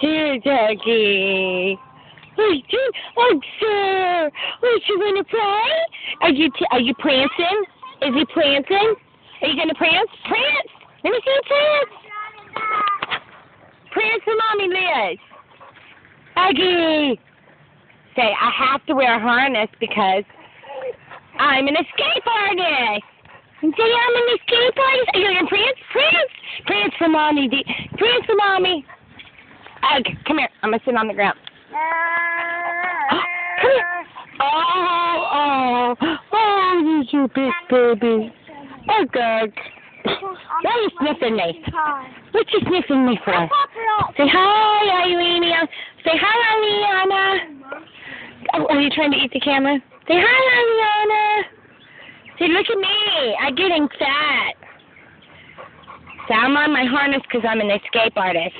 Dear doggy. Oh, dear, oh, sir. Oh, you want to play? Are you t- are you prancing? Is he prancing? Are you gonna prance? Prance. Let me see you prance. Prance for mommy, Liz. Aggie. Say, I have to wear a harness because I'm an escape artist. And say, I'm an escape artist. Are you gonna prance? Prance. Prance for mommy. Prance for mommy. Ugh, come here. I'm gonna sit on the ground. Come here. Oh, oh, oh, you you big baby. Oh, good. Why are you sniffing me? What you sniffing me for? Say hi, Eileen. Say hi, Eliana. Oh, are you trying to eat the camera? Say hi, Eliana. Say, look at me. I'm getting fat. So I'm on my harness because I'm an escape artist.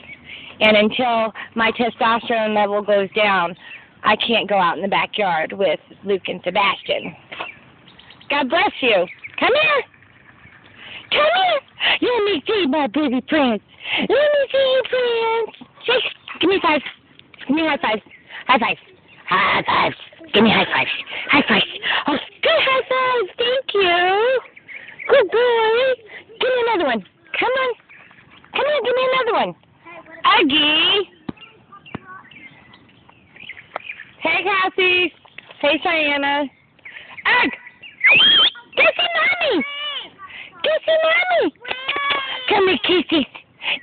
And until my testosterone level goes down, I can't go out in the backyard with Luke and Sebastian. God bless you. Come here. Come here. Let me see my baby prince. Let me see you, Prince. Give me five. Give me high five. High five. High fives. Give me high fives. High fives. Oh, good high fives. Thank you. Good boy. Give me another one. Come on. Come on, give me another one. Aggie. Hey, Cassie. Hey, Cheyenne. Ugh. Kissy mommy. Kissy mommy. Come here, kisses.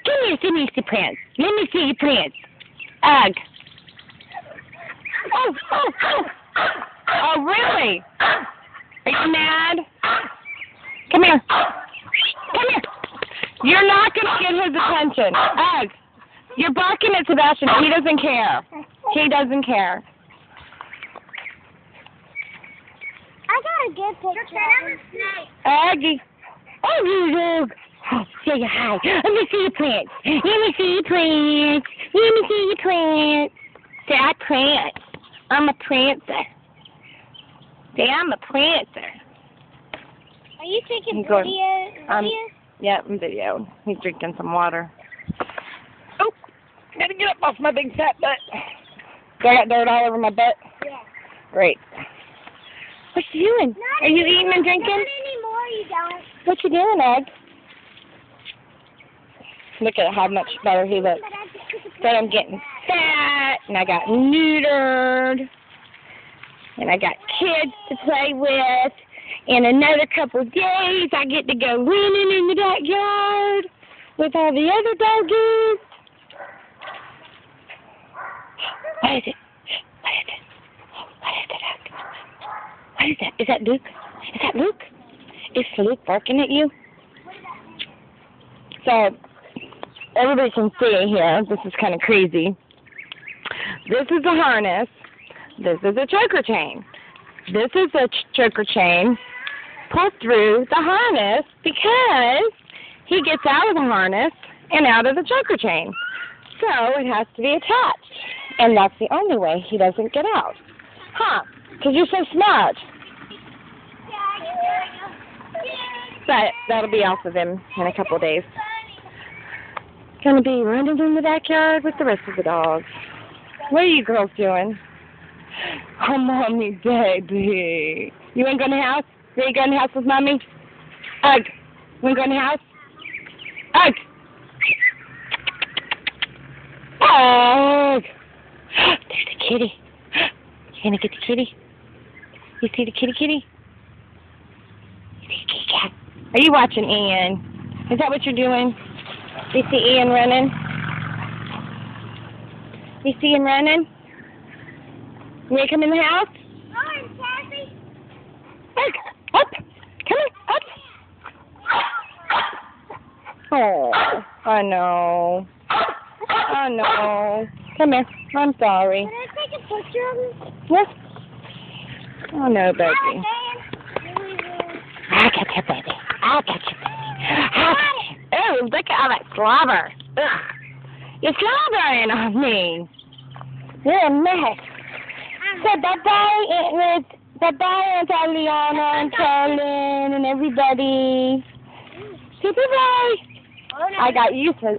Come here, give me some prints. Let me see your prints. Ugh. Oh, oh, oh. Oh, really? Are you mad? Come here. Come here. You're not going to get his attention. Ugh. You're barking at Sebastian. He doesn't care. He doesn't care. I got a good picture. Aggie. Oh, you dog. Oh, say hi. Let me see your plants. Let me see your plants. Let me see your plants. Say, I prance. I'm a prancer. Say, I'm a prancer. Are you taking video? um, video? Yeah, I'm video. He's drinking some water. Oh, gotta get up off my big fat butt. I got dirt all over my butt? Yeah. Great. What you doing? Not Are you eating and drinking? Anymore, you don't. What you doing, Ugg? Look at how much better he looks. But I just took a Say I'm getting fat, and I got neutered, and I got kids to play with. In another couple days, I get to go running in the backyard with all the other doggies. What is it? What is it? What is it? What is that? Is that Luke? Is that Luke? Is Luke barking at you? So, everybody can see it here. This is kind of crazy. This is a harness. This is a choker chain. This is a ch- choker chain pulled through the harness because he gets out of the harness and out of the choker chain. So it has to be attached. And that's the only way he doesn't get out. Huh? Because you're so smart. But that'll be off of him in a couple of days. Gonna be running in the backyard with the rest of the dogs. What are you girls doing? Oh, mommy, baby. You ain't going to the house? You ain't going to the house with mommy? Ugh. You ain't going to the house? Ugh. Ugh. There's the kitty. Can you gonna get the kitty? You see the kitty kitty? You see the kitty cat? Are you watching Ian? Is that what you're doing? You see Ian running? You see him running? You ready to come in the house? Oh, and Kathy. Look, up. Come on, up. Oh, I know. I know. Come here. I'm sorry. Can I take a picture of him? Yes. Oh, no, baby. Hi, I got you, baby. I got you, baby. Oh, look at all that slobber. Ugh. You're slobbering on me. You're a mess. So bye-bye, Aunt Liz. Bye-bye, Aunt Aliana and Carolyn and everybody. Say bye-bye. Oh. I got you. Oh,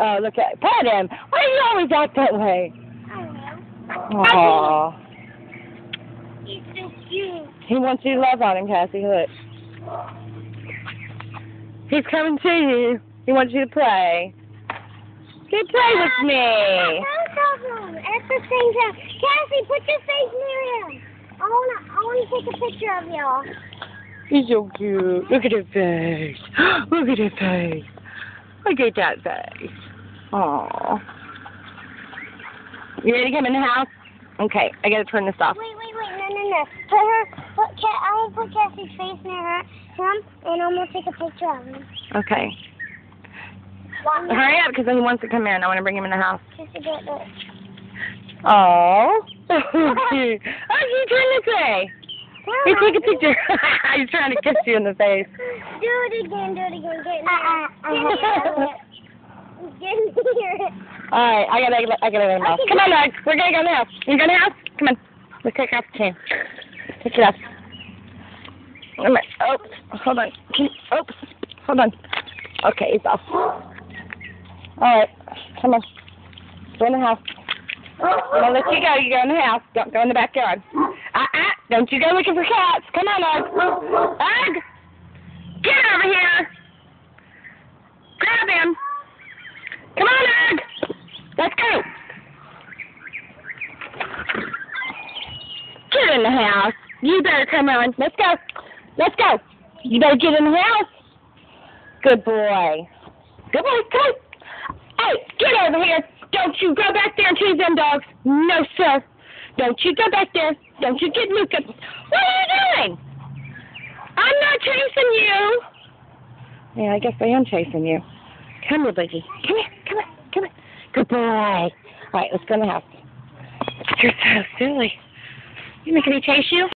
Oh, look at Pat him. Why do you always act that way? I don't know. Aww. He's so cute. He wants you to love on him, Cassie. Look. He's coming to you. He wants you to play. He play with me. At the same time, Cassie, put your face near him. I wanna, I wanna take a picture of y'all. He's so cute. Look at his face. Look at his face. Look at that face. Aww. You ready to come in the house? Okay, I gotta turn this off. Wait, wait, wait, no, no, no. Put her, put Cat, I to put Cassie's face near her, him, and I'm gonna take a picture of him. Okay. Hurry up, because then he wants to come in. I want to bring him in the house. Just to get this. Okay. Oh, you turn this way. Hey, take a picture. He's trying to kiss you in the face. Do it again, do it again. Get near it. All right, I gotta, I gotta go in the house. Come on, Doug. We're gonna go house. You go in the house? Come on. Let's take off the chain. Take it off. Wait on. Oops. Hold on. Oops. Hold on. Okay, it's off. All right. Come on. Go in the house. I'm gonna let you go. You go in the house. Don't go in the backyard. Uh-uh. Don't you go looking for cats. Come on, Doug. Doug! Get over here. Grab him. Come on, Doug. Let's go. Get in the house. You better come on. Let's go. Let's go. You better get in the house. Good boy. Good boy. Come on. Hey, get over here. Don't you go back there and chase them dogs. No, sir. Don't you go back there. Don't you get Luca. What are you doing? I'm not chasing you. Yeah, I guess I am chasing you. Come here, Boogie. Come here. Come on. Come on. Good boy. All right, let's go in the house. You're so silly. You making me chase you?